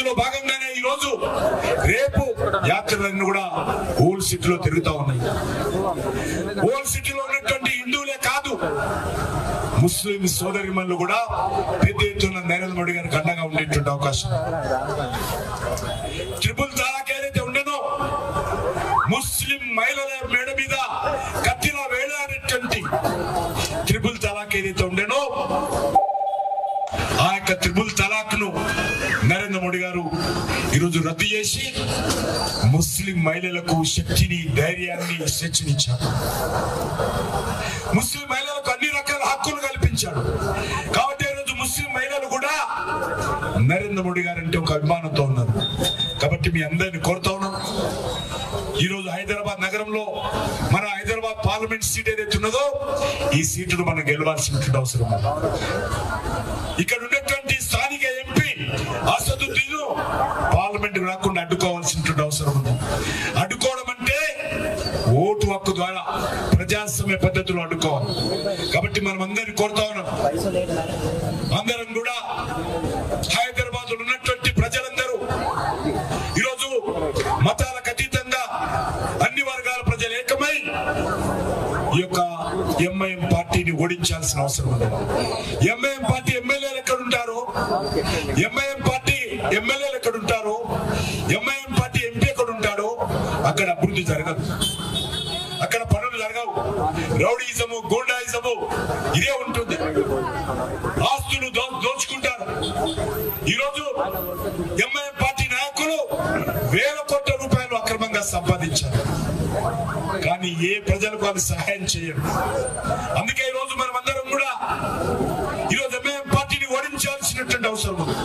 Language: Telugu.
అందులో భాగంగానే ఈ రోజు రేపు యాత్రలన్నీ కూడా ఓల్డ్ సిటీలో తిరుగుతా ఉన్నాయి. ఓల్డ్ సిటీలో ఉన్నటువంటి హిందువులే కాదు ముస్లిం సోదరిమణులు కూడా పెద్ద ఎత్తున నరేంద్ర మోడీ గారికి అండగా ఉండేటువంటి అవకాశం. ట్రిపుల్ తలాక్ ఏదైతే ఉండేనో ముస్లిం మహిళల మేడ మీద కత్తిలా వేలాడేటువంటి ట్రిపుల్ తలాక్ ఏదైతే ఉండేనో ఆ యొక్క త్రిపుల్ తలాక్ను మోడీ గారు ఈరోజు రద్దు చేసి ముస్లిం మహిళలకు శక్తిని ధైర్యాన్ని స్వేచ్ఛనిచ్చారు ముస్లిం మహిళలకు అన్ని రకాల హక్కులు కల్పించాడు కాబట్టి ఈరోజు ముస్లిం మహిళలు కూడా నరేంద్ర మోడీ గారు అంటే ఒక అభిమానంతో ఉన్నారు. కాబట్టి మీ అందరిని కోరుతా ఉన్నాం. ఈ రోజు హైదరాబాద్ నగరంలో మన హైదరాబాద్ పార్లమెంట్ సీట్ ఏదైతే ఉన్నదో ఈ సీటును మనం గెలవాల్సినటువంటి అవసరం ఉంది. ఇక్కడ అసదుద్దీన్ పార్లమెంట్ రాకుండా అడ్డుకోవాల్సినటువంటి అవసరం ఉంది. అడ్డుకోవడం అంటే ఓటు హక్కు ద్వారా ప్రజాస్వామ్య పద్ధతిలో అడ్డుకోవాలి. కాబట్టి మనం అందరిని కోరుతా ఉన్నాం. అందరం కూడా హైదరాబాద్లో ఉన్నటువంటి ప్రజలందరూ ఈరోజు మతాలకు అతీతంగా అన్ని వర్గాల ప్రజలు ఏకమై ఈ యొక్క ఎంఐఎం పార్టీని ఓడించాల్సిన అవసరం ఉంది. ఎంఐఎం పార్టీ ఎమ్మెల్యేలు ఎక్కడ ఉంటారు ఎంఐఎం ఎమ్మెల్యేలు ఎక్కడ ఉంటారో ఎంఐఎం పార్టీ ఎంపీ ఎక్కడ ఉంటాడో అక్కడ అభివృద్ధి జరగదు. అక్కడ పనులు జరగవు. రౌడీజము గూండాయిజము ఇదే ఉంటుంది. ఆస్తులు దోచుకుంటారు. ఈరోజు ఎంఐఎం పార్టీ నాయకులు వేల కోట్ల రూపాయలు అక్రమంగా సంపాదించారు. కానీ ఏ ప్రజలకు అది సహాయం చేయరు. అందుకే ఈ రోజు మనం అందరం కూడా ఈరోజు ఎంఐఎం పార్టీని ఓడించాల్సినటువంటి అవసరం ఉంది.